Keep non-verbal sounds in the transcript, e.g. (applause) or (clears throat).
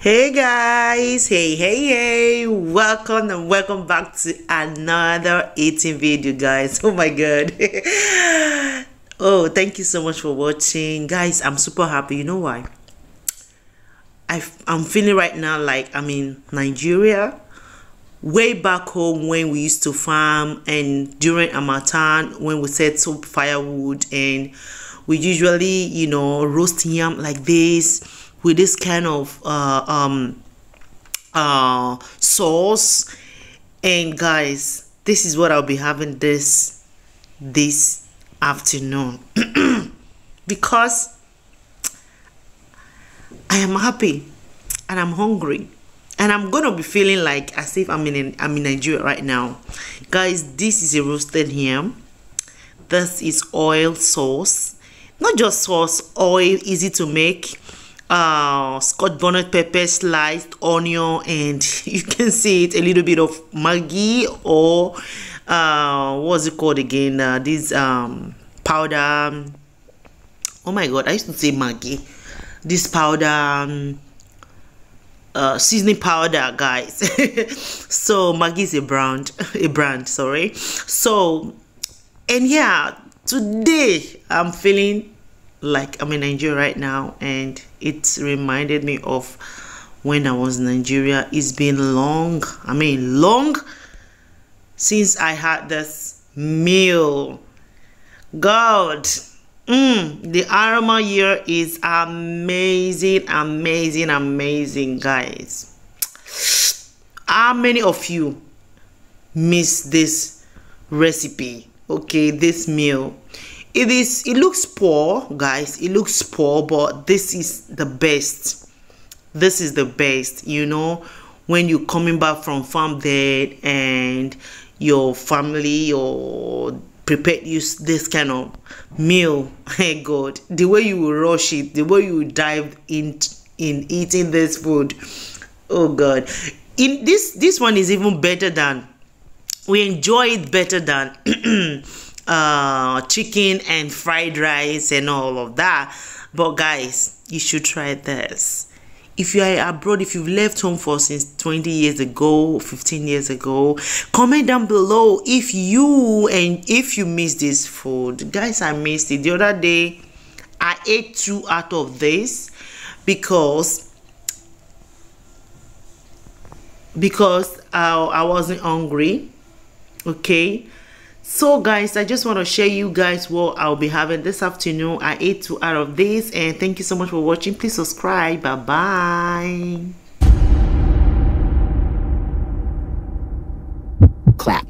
Hey guys, hey, hey, hey, welcome and welcome back to another eating video, guys. (laughs) Oh my god, (laughs) oh, thank you so much for watching, guys. I'm super happy. You know why? I, I'm feeling right now like I'm in Nigeria, way back home when we used to farm, and during Harmattan when we set up firewood, and we usually, you know, roast yam like this with this kind of uh, um, uh, sauce. And guys, this is what I'll be having this this afternoon (clears throat) because I am happy and I'm hungry and I'm gonna be feeling like as if I'm in I'm in Nigeria right now. Guys, this is a roasted yam. This is oil sauce. Not just sauce, oil, easy to make uh, scotch bonnet pepper, sliced onion, and (laughs) you can see it a little bit of Maggi or uh, what's it called again? Uh, this um, powder. Oh my god, I used to say Maggi. This powder. Um, uh, seasoning powder guys (laughs) so Maggi is a brand (laughs) a brand sorry so and yeah today i'm feeling like I'm in Nigeria right now and it reminded me of when I was in Nigeria. It's been long, I mean long since I had this meal. God, mm, the aroma here is amazing, amazing, amazing, guys. How many of you miss this recipe? Okay, this meal it is it looks poor guys. It looks poor but this is the best. This is the best you know. When you're coming back from farm there and your family or prepared you this kind of meal (laughs) hey god. The way you will rush it the way you dive in in eating this food oh god. In this this one is even better than we enjoy it better than (clears throat) uh, chicken and fried rice and all of that. But guys, you should try this. If you are abroad, if you've left home for since 20 years ago, 15 years ago, comment down below if you and if you miss this food. Guys, I missed it. The other day, I ate two out of this because because I, I wasn't hungry okay so guys i just want to share you guys what i'll be having this afternoon i ate two out of this and thank you so much for watching. Please subscribe. Bye bye clap